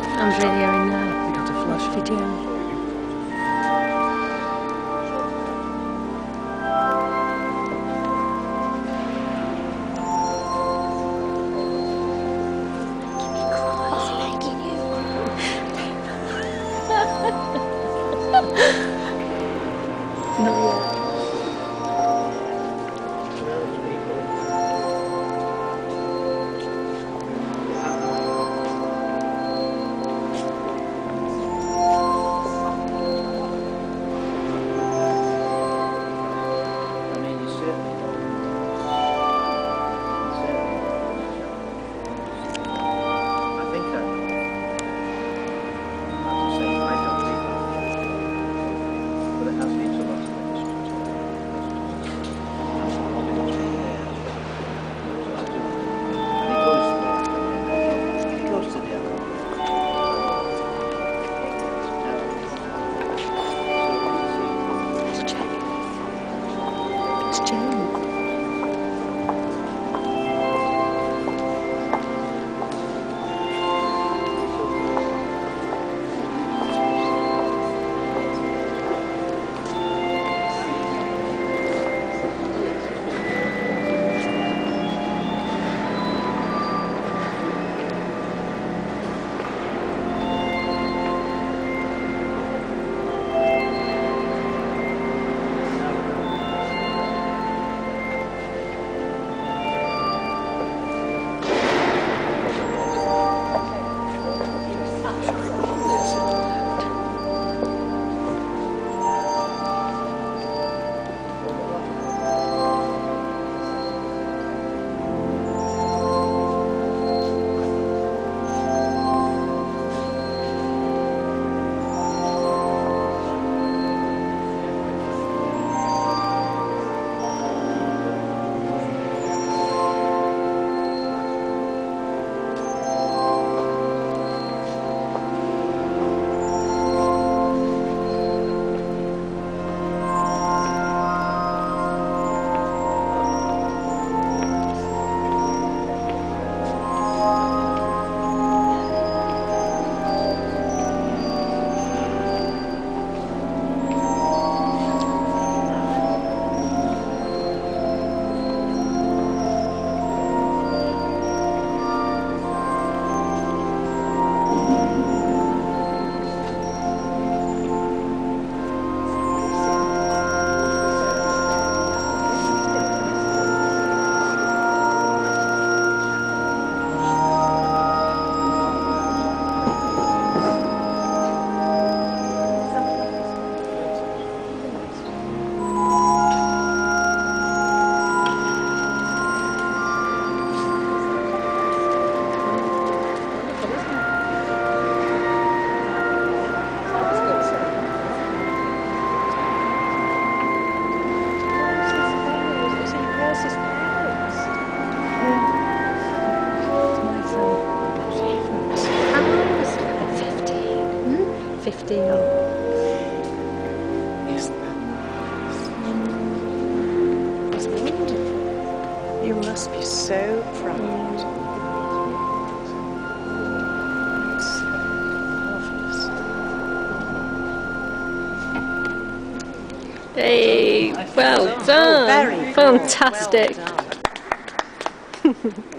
I'm videoing now. You got a flash Video. It's Fifteen. Isn't that nice? It's wonderful. You must be so proud. Hey, well oh, done. Very. Fantastic. Well done.